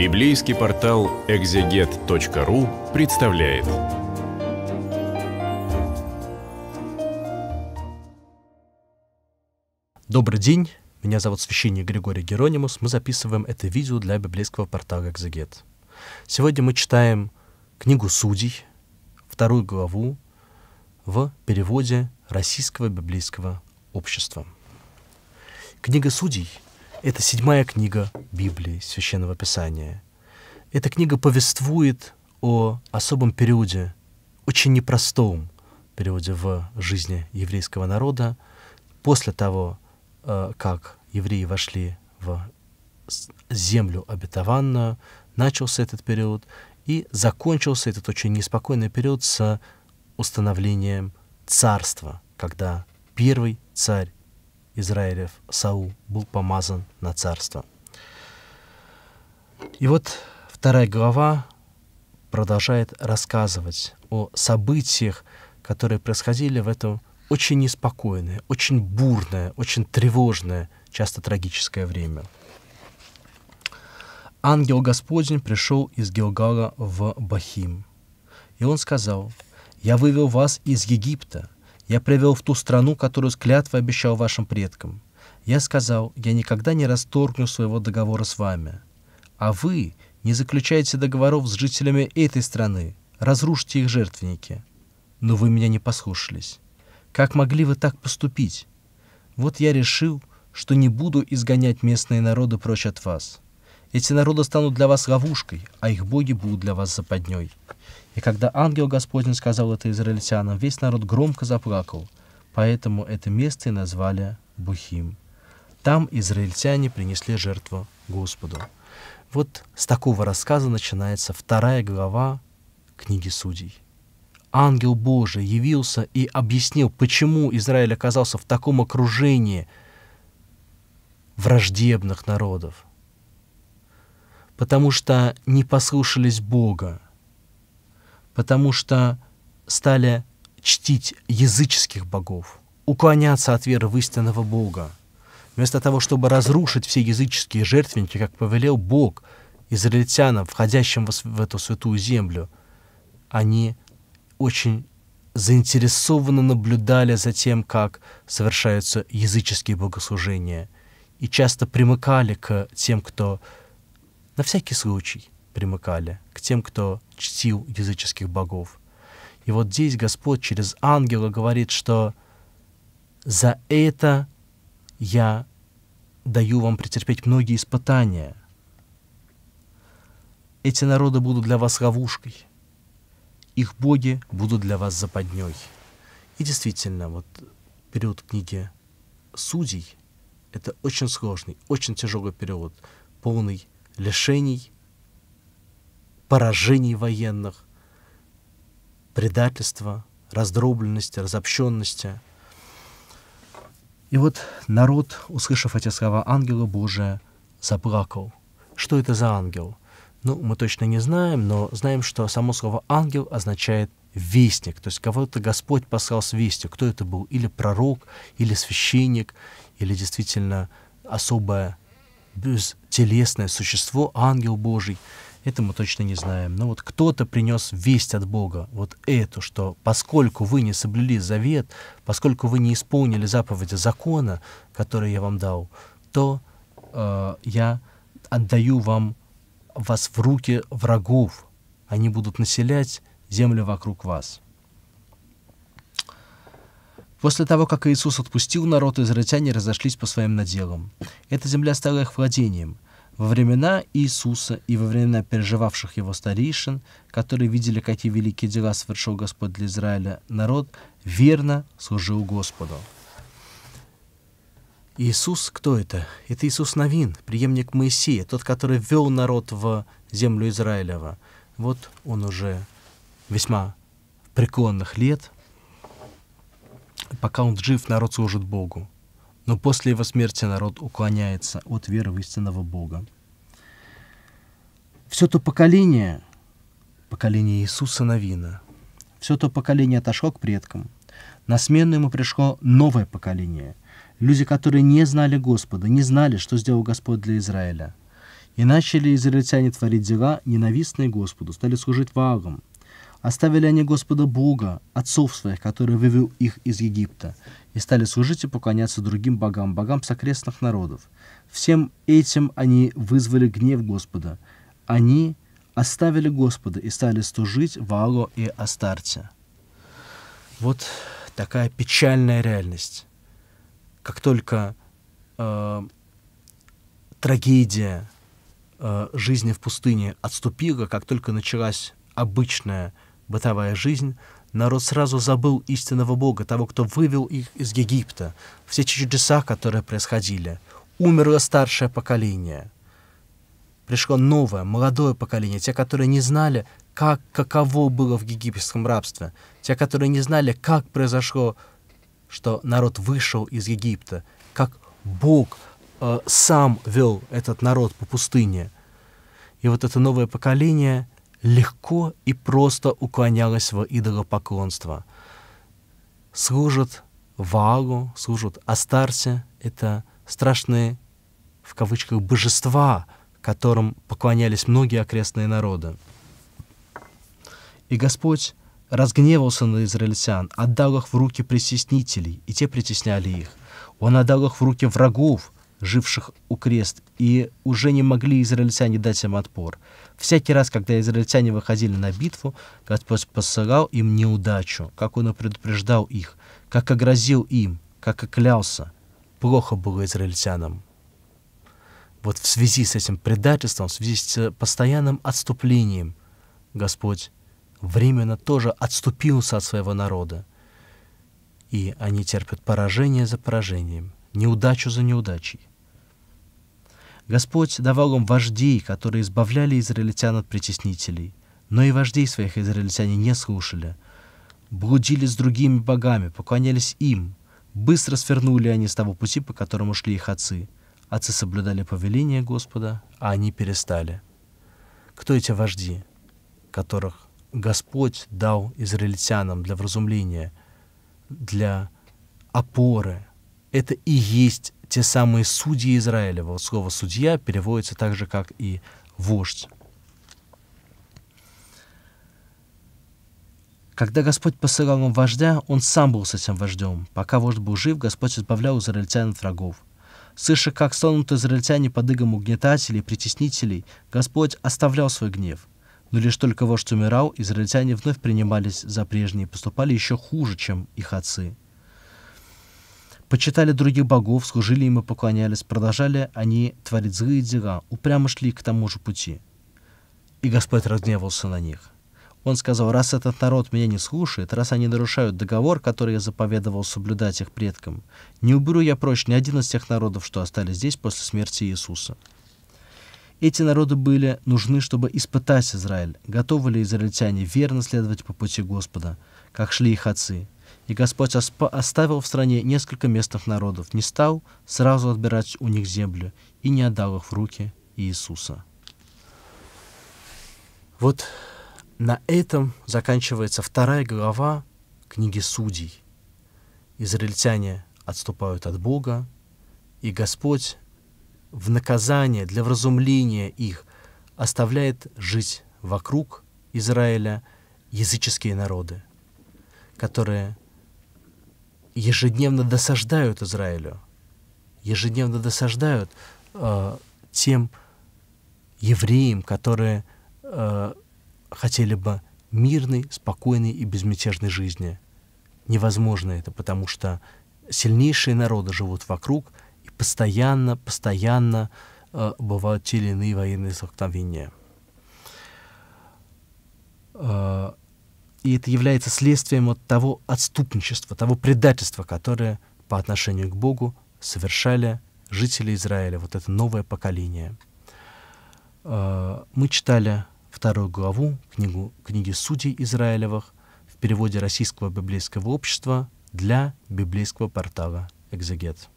Библейский портал экзегет.ру представляет. Добрый день, меня зовут священник Григорий Геронимус. Мы записываем это видео для библейского портала «Экзегет». Сегодня мы читаем книгу «Судей», вторую главу в переводе Российского библейского общества. Книга «Судей» — это седьмая книга Библии, Священного Писания. Эта книга повествует о особом периоде, очень непростом периоде в жизни еврейского народа, после того, э, как евреи вошли в землю обетованную, начался этот период, и закончился этот очень неспокойный период с установлением царства, когда первый царь Израилев Саул был помазан на царство. И вот вторая глава продолжает рассказывать о событиях, которые происходили в этом очень неспокойное, очень бурное, очень тревожное, часто трагическое время. Ангел Господень пришел из Гилгала в Бахим, и он сказал, «Я вывел вас из Египта, я привел в ту страну, которую с клятвой обещал вашим предкам. Я сказал, я никогда не расторгну своего договора с вами. А вы не заключаете договоров с жителями этой страны, разрушьте их жертвенники. Но вы меня не послушались. Как могли вы так поступить? Вот я решил, что не буду изгонять местные народы прочь от вас. Эти народы станут для вас ловушкой, а их боги будут для вас западней. И когда ангел Господень сказал это израильтянам, весь народ громко заплакал, поэтому это место и назвали Бухим. Там израильтяне принесли жертву Господу. Вот с такого рассказа начинается вторая глава книги Судей. Ангел Божий явился и объяснил, почему Израиль оказался в таком окружении враждебных народов. Потому что не послушались Бога, потому что стали чтить языческих богов, уклоняться от веры в истинного Бога. Вместо того, чтобы разрушить все языческие жертвенники, как повелел Бог израильтянам, входящим в эту святую землю, они очень заинтересованно наблюдали за тем, как совершаются языческие богослужения, и часто примыкали к тем, кто на всякий случай примыкали к тем, кто чтил языческих богов. И вот здесь Господь через ангела говорит, что за это я даю вам претерпеть многие испытания. Эти народы будут для вас ловушкой. Их боги будут для вас западней. И действительно, вот период книги Судей — это очень сложный, очень тяжелый период, полный лишений, поражений военных, предательства, раздробленности, разобщенности. И вот народ, услышав эти слова ангела Божия, заплакал. Что это за ангел? Ну, мы точно не знаем, но знаем, что само слово «ангел» означает вестник, то есть кого-то Господь послал с вестью. Кто это был? Или пророк, или священник, или действительно особое бестелесное существо, ангел Божий — это мы точно не знаем. Но вот кто-то принес весть от Бога, вот эту, что поскольку вы не соблюли завет, поскольку вы не исполнили заповеди закона, который я вам дал, то э, я отдаю вам вас в руки врагов. Они будут населять землю вокруг вас. После того, как Иисус отпустил народ, израильтяне разошлись по своим наделам. Эта земля стала их владением — во времена Иисуса и во времена переживавших его старейшин, которые видели, какие великие дела совершил Господь для Израиля, народ верно служил Господу. Иисус кто это? Это Иисус Новин, преемник Моисея, тот, который ввел народ в землю Израилева. Вот он уже весьма преклонных лет, пока он жив, народ служит Богу но после его смерти народ уклоняется от веры в истинного Бога. Все то поколение, поколение Иисуса Новина, все то поколение отошло к предкам. На смену ему пришло новое поколение. Люди, которые не знали Господа, не знали, что сделал Господь для Израиля. И начали израильтяне творить дела, ненавистные Господу, стали служить Ваалам. Оставили они Господа Бога, отцов своих, который вывел их из Египта, и стали служить и поклоняться другим богам, богам с окрестных народов. Всем этим они вызвали гнев Господа. Они оставили Господа и стали служить Ваалу и Астарте. Вот такая печальная реальность. Как только э, трагедия э, жизни в пустыне отступила, как только началась обычная бытовая жизнь, народ сразу забыл истинного Бога, того, кто вывел их из Египта, все чудеса, которые происходили. Умерло старшее поколение. Пришло новое, молодое поколение, те, которые не знали, как, каково было в египетском рабстве, те, которые не знали, как произошло, что народ вышел из Египта, как Бог э, сам вел этот народ по пустыне. И вот это новое поколение легко и просто уклонялось в идолопоклонство. Служат Ваалу, служат Астарте. Это страшные, в кавычках, божества, которым поклонялись многие окрестные народы. И Господь разгневался на израильтян, отдал их в руки притеснителей, и те притесняли их. Он отдал их в руки врагов, живших у крест, и уже не могли израильтяне дать им отпор. Всякий раз, когда израильтяне выходили на битву, Господь посылал им неудачу, как Он и предупреждал их, как огрозил им, как и клялся. Плохо было израильтянам. Вот в связи с этим предательством, в связи с постоянным отступлением, Господь временно тоже отступился от своего народа. И они терпят поражение за поражением, неудачу за неудачей. Господь давал им вождей, которые избавляли израильтян от притеснителей, но и вождей своих израильтяне не слушали. Блудили с другими богами, поклонялись им. Быстро свернули они с того пути, по которому шли их отцы. Отцы соблюдали повеление Господа, а они перестали. Кто эти вожди, которых Господь дал израильтянам для вразумления, для опоры? Это и есть те самые судьи Израиля. Вот слово «судья» переводится так же, как и «вождь». Когда Господь посылал им вождя, он сам был с этим вождем. Пока вождь был жив, Господь избавлял израильтян от врагов. Слыша, как стонут израильтяне под игом угнетателей и притеснителей, Господь оставлял свой гнев. Но лишь только вождь умирал, израильтяне вновь принимались за прежние и поступали еще хуже, чем их отцы почитали других богов, служили им и поклонялись, продолжали они творить злые дела, упрямо шли к тому же пути. И Господь разгневался на них. Он сказал, раз этот народ меня не слушает, раз они нарушают договор, который я заповедовал соблюдать их предкам, не уберу я прочь ни один из тех народов, что остались здесь после смерти Иисуса. Эти народы были нужны, чтобы испытать Израиль, готовы ли израильтяне верно следовать по пути Господа, как шли их отцы, и Господь оставил в стране несколько местных народов, не стал сразу отбирать у них землю и не отдал их в руки Иисуса. Вот на этом заканчивается вторая глава книги Судей. Израильтяне отступают от Бога, и Господь в наказание для вразумления их оставляет жить вокруг Израиля языческие народы, которые ежедневно досаждают Израилю, ежедневно досаждают э, тем евреям, которые э, хотели бы мирной, спокойной и безмятежной жизни. Невозможно это, потому что сильнейшие народы живут вокруг и постоянно, постоянно э, бывают те или иные военные столкновения. Э, и это является следствием от того отступничества, того предательства, которое по отношению к Богу совершали жители Израиля, вот это новое поколение. А, мы читали вторую главу книгу, книги Судей Израилевых в переводе Российского библейского общества для библейского портала «Экзегет».